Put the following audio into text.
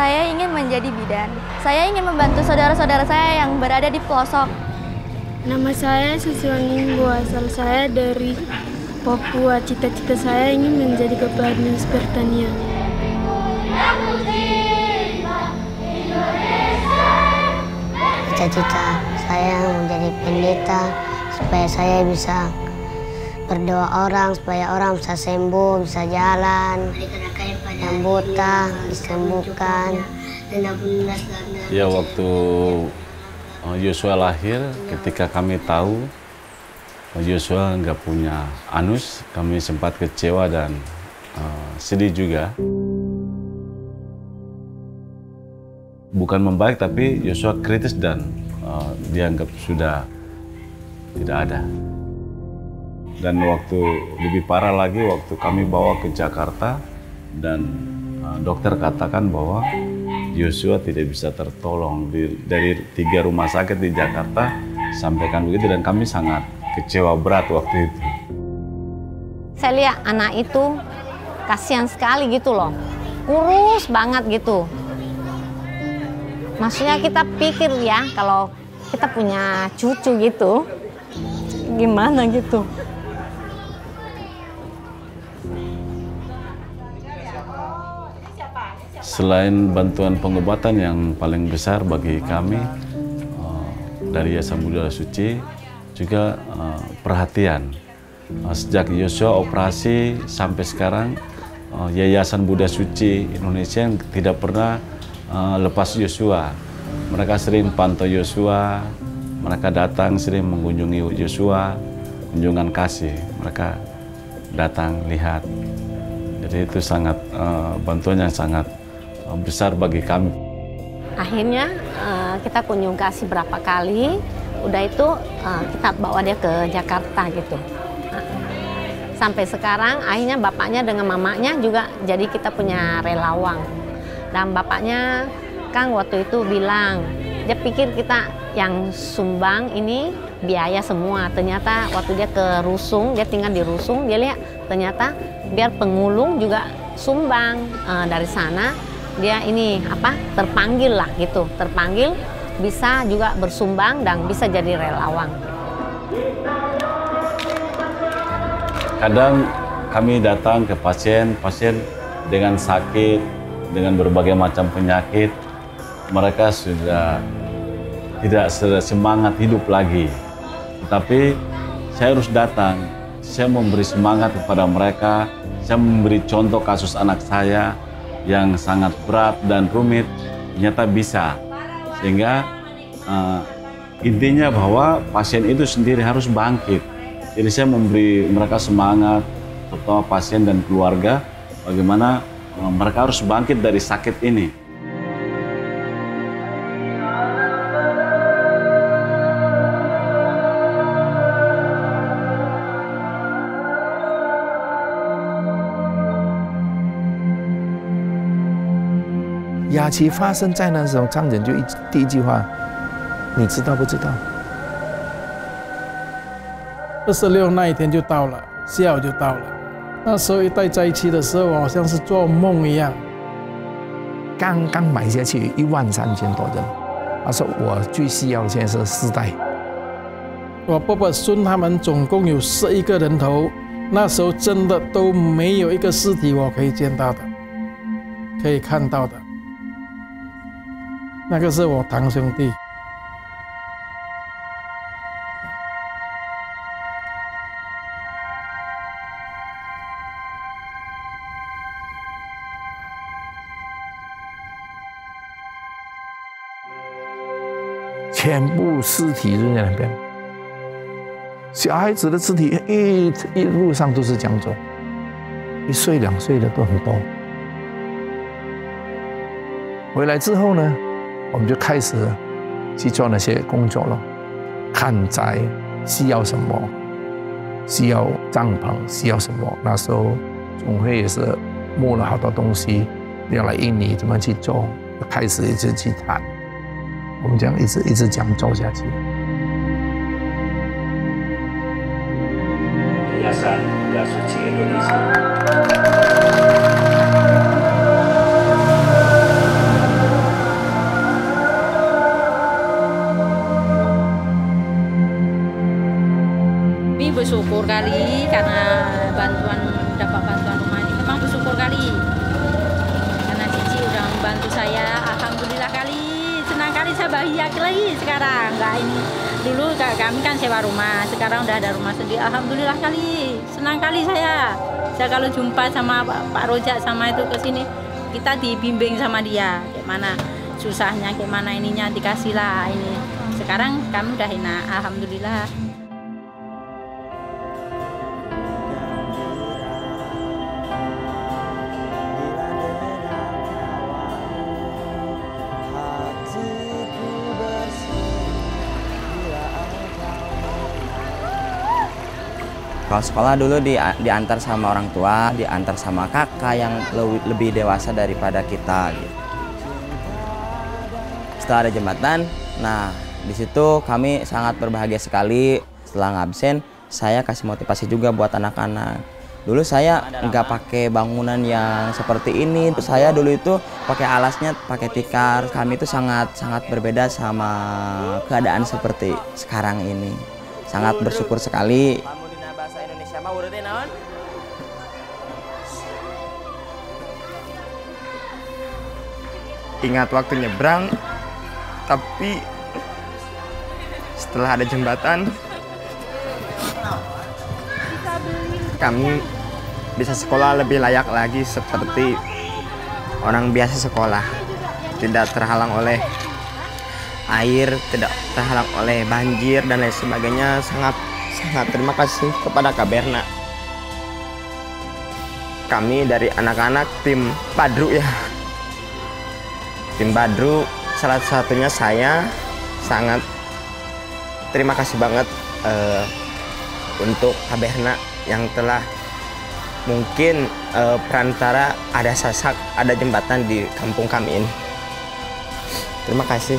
Saya ingin menjadi bidan. Saya ingin membantu saudara-saudara saya yang berada di pelosok. Nama saya Susuan Minggu, asal saya dari Papua. Cita-cita saya ingin menjadi kepala dinas pertanian. Cita-cita saya menjadi pendeta supaya saya bisa berdoa orang supaya orang bisa sembuh, bisa jalan, yang buta disembuhkan. Ya waktu uh, Yosua lahir, ketika kami tahu uh, Yosua nggak punya anus, kami sempat kecewa dan uh, sedih juga. Bukan membaik, tapi Yosua kritis dan uh, dianggap sudah tidak ada. Dan waktu lebih parah lagi, waktu kami bawa ke Jakarta dan uh, dokter katakan bahwa Yosua tidak bisa tertolong di, dari tiga rumah sakit di Jakarta sampaikan begitu dan kami sangat kecewa berat waktu itu. Saya lihat anak itu kasihan sekali gitu loh, kurus banget gitu. Maksudnya kita pikir ya kalau kita punya cucu gitu, gimana gitu. Selain bantuan pengobatan yang paling besar bagi kami uh, dari Yayasan Buddha Suci, juga uh, perhatian. Uh, sejak Yosua operasi sampai sekarang, Yayasan Buddha Suci Indonesia yang tidak pernah lepas Yosua. Mereka sering pantau Yosua, mereka datang sering mengunjungi Yosua, kunjungan kasih. Mereka datang lihat. Jadi itu sangat bantuan yang sangat besar bagi kami. Akhirnya uh, kita kunjung kasih berapa kali, udah itu uh, kita bawa dia ke Jakarta gitu. Sampai sekarang akhirnya bapaknya dengan mamanya juga jadi kita punya relawan. Dan bapaknya kan waktu itu bilang, dia pikir kita yang sumbang ini biaya semua. Ternyata waktu dia ke Rusung, dia tinggal di Rusung, dia lihat ternyata biar pengulung juga sumbang uh, dari sana dia ini apa terpanggil lah gitu terpanggil bisa juga bersumbang dan bisa jadi relawan. Kadang kami datang ke pasien, pasien dengan sakit, dengan berbagai macam penyakit, mereka sudah tidak semangat hidup lagi. Tapi saya harus datang, saya memberi semangat kepada mereka, saya memberi contoh kasus anak saya, yang sangat berat dan rumit ternyata bisa. Sehingga uh, intinya bahwa pasien itu sendiri harus bangkit. Jadi saya memberi mereka semangat terutama pasien dan keluarga bagaimana uh, mereka harus bangkit dari sakit ini 雅琪发生灾难的时候，张姐就一第一句话：“你知道不知道？”二十六那一天就到了，下午就到了。那时候一带在一起的时候，好像是做梦一样。刚刚买下去一万三千多人，他说我最需要的现在是四代。我爸爸孙他们总共有十一个人头，那时候真的都没有一个尸体我可以见到的，可以看到的。那个是我堂兄弟。全部尸体扔在那边，小孩子的尸体一一路上都是这样走，一岁两岁的都很多。回来之后呢，我们就开始去做那些工作了，看灾需要什么，需要帐篷需要什么。那时候总会也是摸了好多东西，要来印尼怎么去做，开始一直去谈。我们这样一直一直这样走下去。Bersyukur kali karena bantuan dapat bantuan rumah ini. Memang bersyukur kali. Karena Cici udah membantu saya. Alhamdulillah kali. Senang kali saya bahagia lagi sekarang. Nggak ini. Dulu ka- kami kan sewa rumah. Sekarang udah ada rumah sendiri. Alhamdulillah kali. Senang kali saya. Saya kalau jumpa sama Pak, Rojak sama itu ke sini kita dibimbing sama dia. Kayak mana susahnya kayak mana ininya dikasih lah ini. Sekarang kami udah enak. Alhamdulillah Kalau sekolah dulu di, diantar sama orang tua, diantar sama kakak yang lebih, lebih dewasa daripada kita. Gitu. Setelah ada jembatan, nah di situ kami sangat berbahagia sekali. Setelah ngabsen, saya kasih motivasi juga buat anak-anak. Dulu saya nggak pakai bangunan yang seperti ini. Saya dulu itu pakai alasnya pakai tikar. Kami itu sangat sangat berbeda sama keadaan seperti sekarang ini. Sangat bersyukur sekali Ingat waktu nyebrang, tapi setelah ada jembatan, kami bisa sekolah lebih layak lagi seperti orang biasa sekolah. Tidak terhalang oleh air, tidak terhalang oleh banjir dan lain sebagainya. Sangat sangat terima kasih kepada Kak Berna. Kami dari anak-anak tim Padru ya. Tim Badru salah satunya saya sangat terima kasih banget eh, untuk Kak Berna yang telah mungkin eh, perantara ada sasak, ada jembatan di kampung kami ini. Terima kasih.